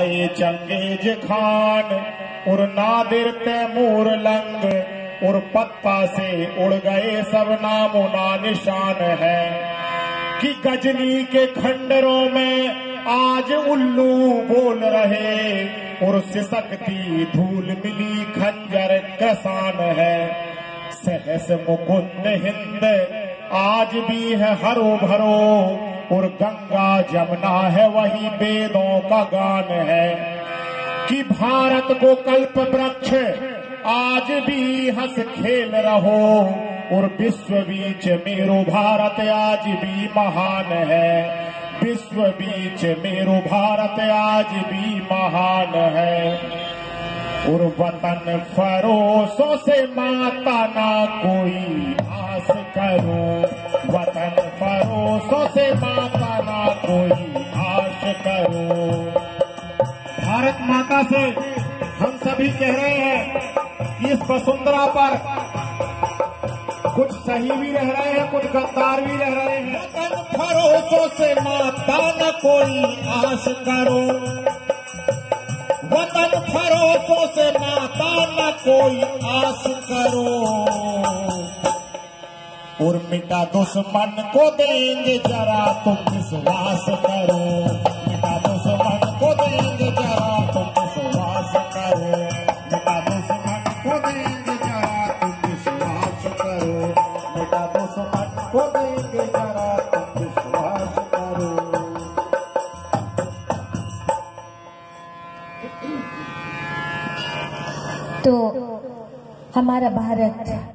आए Genghis Khan और Nadir Taimur lung और पत्ता से उड़ गए सब नामो ना निशान है। कि गजनी के खंडरों में आज उल्लू बोल रहे और सिसकती धूल मिली खंजर कसान है। सहस मुकुंद हिंद आज भी है हरो भरो और गंगा जमुना है, वही वेदों का गान है। कि भारत को कल्प वृक्ष, आज भी हंस खेल रहो, और विश्व बीच मेरो भारत आज भी महान है। विश्व बीच मेरो भारत आज भी महान है। और वतन फरोसों से माता ना कोई आस करो वतन से माता ना कोई आश करो। भारत माता से हम सभी कह रहे हैं कि इस वसुंधरा पर कुछ सही भी रह रहे हैं, कुछ गद्दार भी रह रहे हैं। फरोसों से माता न कोई आश करो। वतन फरोसों से माता न कोई आस करो। और मिटा दुश्मन को देंगे जरा, तुम विश्वास करो। मिटा दुश्मन को देंगे जरा, तुम विश्वास करो। मिटा दुश्मन को देंगे जरा, तुम विश्वास करो। मिटा दुश्मन को देंगे जरा, तुम विश्वास करो। तो हमारा भारत